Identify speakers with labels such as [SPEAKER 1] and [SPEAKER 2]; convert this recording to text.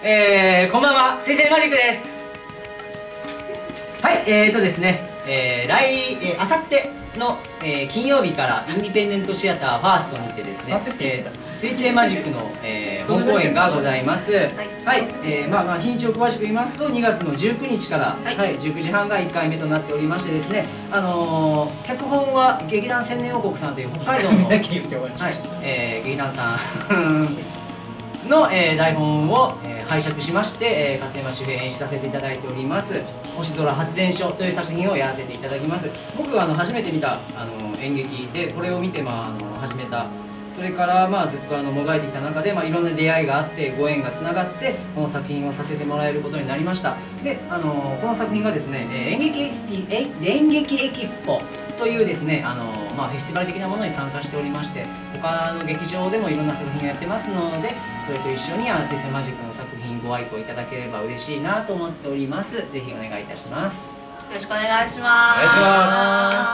[SPEAKER 1] えー、こんばんは水星マジックです。はいえーとですねえー、来、えー、あさっての、えー、金曜日からインディペンデントシアターファーストにてですね、えー、水星マジックの、えー、本公演がございます。はい、はい、えー、まあまあ日にちを詳しく言いますと2月の19日から、はい、はい、19時半が1回目となっておりましてですね、あのー、脚本は劇団千年王国さんという北海道の、はい、えー、劇団さん の、えー、台本を、えー、拝借しまして、えー、勝山周平演出させていただいております「星空発電所」という作品をやらせていただきます。僕はあの初めて見たあの演劇でこれを見て、まあ、あの始めた。それからまあずっとあのもがいてきた中で、まあ、いろんな出会いがあってご縁がつながってこの作品をさせてもらえることになりました。であのこの作品がですね演劇エキス演劇エキスポというですねあの、まあ、フェスティバル的なものに参加しておりまして他の劇場でもいろんな作品をやってますのでそれと一緒に「水星マジック」の作品ご愛顧いただければ嬉しいなと思っております。ぜひお願いいたします。よ
[SPEAKER 2] ろしくお願いします。お願いします。
[SPEAKER 1] はい